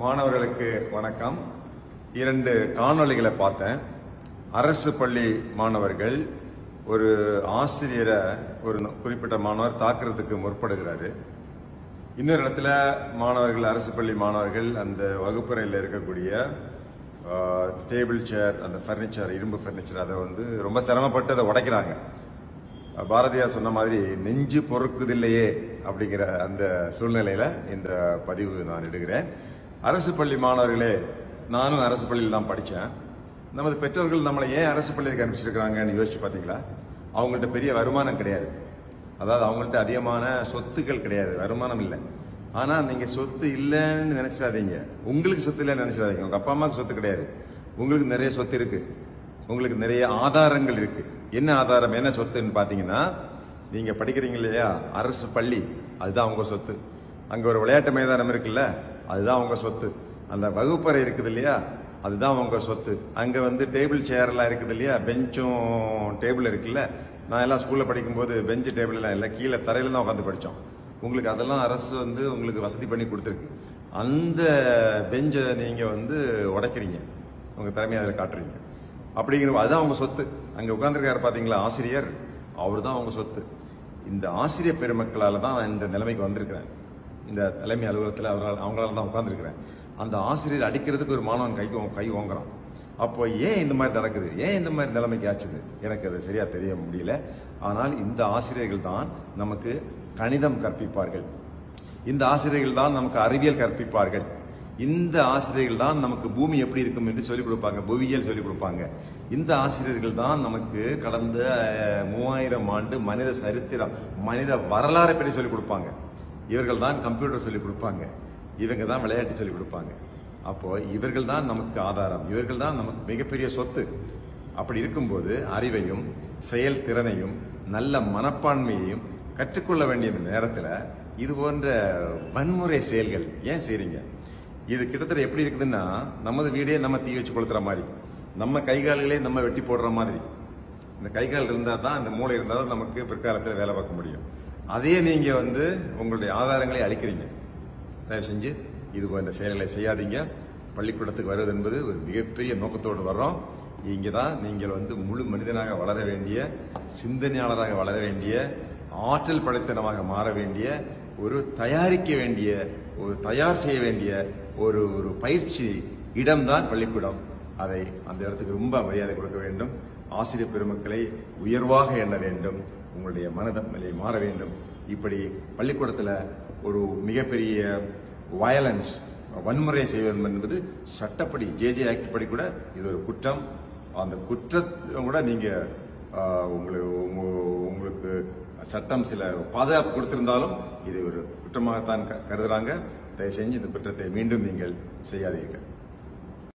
மாணவர்களுக்கு வணக்கம். இரண்டு காணொளிகளை பார்த்தேன். அரசு பள்ளி மாணவர்கள் ஒரு ஆசிரியரை ஒரு குறிப்பிட்ட மாணவர் தாக்குறதுக்கு முற்படுகிறாரு. இன்னொரு இடத்துல மாணவர்கள் அரசு பள்ளி மாணவர்கள் அந்த வகுப்பறையில் இருக்கக்கூடிய டேபிள் சேர் அந்த ஃபர்னிச்சர் இரும்பு ஃபர்னிச்சர் அதை வந்து ரொம்ப சிரமப்பட்டு அதை உடைக்கிறாங்க. பாரதியார் சொன்ன மாதிரி நெஞ்சு பொறுக்குதில்லையே அப்படிங்கிற அந்த சூழ்நிலையில இந்த பதிவு நான் இடுகிறேன் அரசு பள்ளி மாணவர்களே நானும் அரசு பள்ளியில் தான் படித்தேன் நமது பெற்றோர்கள் நம்மளை ஏன் அரசு பள்ளிக்கு அனுப்பிச்சிருக்கிறாங்கன்னு யோசிச்சு பார்த்தீங்களா அவங்கள்ட்ட பெரிய வருமானம் கிடையாது. அதாவது அவங்கள்ட்ட அதிகமான சொத்துக்கள் கிடையாது. வருமானம் இல்லை. ஆனால் நீங்கள் சொத்து இல்லைன்னு நினைச்சிடாதீங்க. உங்களுக்கு சொத்து இல்லைன்னு நினைச்சிடாதீங்க. உங்கள் அப்பா அம்மாவுக்கு சொத்து கிடையாது. உங்களுக்கு நிறைய சொத்து இருக்கு. உங்களுக்கு நிறைய ஆதாரங்கள் இருக்கு. என்ன ஆதாரம் என்ன சொத்துன்னு பார்த்தீங்கன்னா நீங்கள் படிக்கிறீங்க இல்லையா? அரசு பள்ளி அதுதான் அவங்க சொத்து. அங்கே ஒரு விளையாட்டு மைதானம் இருக்குல்ல? அதுதான் உங்க சொத்து. அந்த வகுப்பறை இருக்குது இல்லையா? அதுதான் உங்க சொத்து. அங்க வந்து டேபிள் சேர்லாம் இருக்குது இல்லையா? பெஞ்சும் டேபிள் இருக்குல்ல? நான் எல்லாம் ஸ்கூல்ல படிக்கும்போது பெஞ்சு டேபிள் எல்லாம் இல்லை. கீழே தரையில தான் உட்காந்து படித்தோம் உங்களுக்கு அதெல்லாம் அரசு வந்து உங்களுக்கு வசதி பண்ணி கொடுத்துருக்கு. அந்த பெஞ்சை நீங்க வந்து உடைக்கிறீங்க. உங்க திறமையை அதில் காட்டுறீங்க. அப்படிங்கிற அதுதான் உங்க சொத்து. அங்க உட்காந்துருக்காரு பாத்தீங்களா? ஆசிரியர். அவர் தான் உங்க சொத்து. இந்த ஆசிரியர் பெருமக்களால் தான் நான் இந்த நிலைமைக்கு வந்திருக்கிறேன். இந்த தலைமை அலுவலகத்தில் அவரால் அவங்களால தான் உட்காந்துருக்கிறேன் அந்த ஆசிரியர் அடிக்கிறதுக்கு ஒரு மாணவன் கை கை ஓங்குறான் அப்போ ஏன் இந்த மாதிரி நடக்குது? ஏன் இந்த மாதிரி நிலைமைக்கு ஆச்சுது? எனக்கு அது சரியா தெரிய முடியல. ஆனால் இந்த ஆசிரியர்கள் தான் நமக்கு கணிதம் கற்பிப்பார்கள். இந்த ஆசிரியர்கள் தான் நமக்கு அறிவியல் கற்பிப்பார்கள். இந்த ஆசிரியர்கள் தான் நமக்கு பூமி எப்படி இருக்கும் என்று சொல்லிக் கொடுப்பாங்க. புவியியல் சொல்லிக் கொடுப்பாங்க. இந்த ஆசிரியர்கள் தான் நமக்கு கடந்த மூவாயிரம் ஆண்டு மனித சரித்திரம் மனித வரலாறை பற்றி சொல்லிக் கொடுப்பாங்க. இவர்கள் தான் கம்ப்யூட்டர் சொல்லிக் கொடுப்பாங்க. இவங்க தான் விளையாட்டு சொல்லிக் கொடுப்பாங்க. அப்போ இவர்கள் தான் நமக்கு ஆதாரம். இவர்கள் தான் நமக்கு மிகப்பெரிய சொத்து. அப்படி இருக்கும்போது அறிவையும் செயல் திறனையும் நல்ல மனப்பான்மையையும் கற்றுக்கொள்ள வேண்டிய இந்த இது போன்ற வன்முறை செயல்கள் ஏன் செய்றீங்க? இது கிட்டத்தட்ட எப்படி இருக்குதுன்னா நமது வீடே நம்ம தீ வச்சு கொளுத்துற மாதிரி. நம்ம கைகால்களே நம்ம வெட்டி போடுற மாதிரி. இந்த கைகால் இருந்தால் தான் இந்த மூளை இருந்தால் தான் நமக்கு பிற்காலத்தில் வேலை பார்க்க முடியும். அதையே நீங்க வந்து உங்களுடைய ஆதாரங்களை அளிக்கிறீங்க. தயவு செஞ்சு இது போன்ற செயல்களை செய்யாதீங்க. பள்ளிக்கூடத்துக்கு வருவது என்பது ஒரு மிகப்பெரிய நோக்கத்தோடு வர்றோம். இங்கே தான் நீங்கள் வந்து முழு மனிதனாக வளர வேண்டிய சிந்தனையாளராக வளர வேண்டிய ஆற்றல் படைத்தனமாக மாற வேண்டிய ஒரு தயாரிக்க வேண்டிய ஒரு தயார் செய்ய வேண்டிய ஒரு ஒரு பயிற்சி இடம்தான் பள்ளிக்கூடம். அதை அந்த இடத்துக்கு ரொம்ப மரியாதை கொடுக்க வேண்டும். ஆசிரியர் பெருமக்களை உயர்வாக எண்ண வேண்டும். உங்களுடைய மனதன்மையை மாற வேண்டும். இப்படி பள்ளிக்கூடத்தில் ஒரு மிகப்பெரிய வயலன்ஸ் வன்முறை செய்வது என்பது சட்டப்படி ஜேஜே ஆக்ட் படி கூட இது ஒரு குற்றம். அந்த குற்றத்தை கூட நீங்க உங்களுக்கு உங்களுக்கு சட்டம் சில பாதுகாப்பு கொடுத்திருந்தாலும் இது ஒரு குற்றமாகத்தான் க- கருதுறாங்க. தயவு செஞ்சு இந்த குற்றத்தை மீண்டும் நீங்கள் செய்யாதீர்கள்.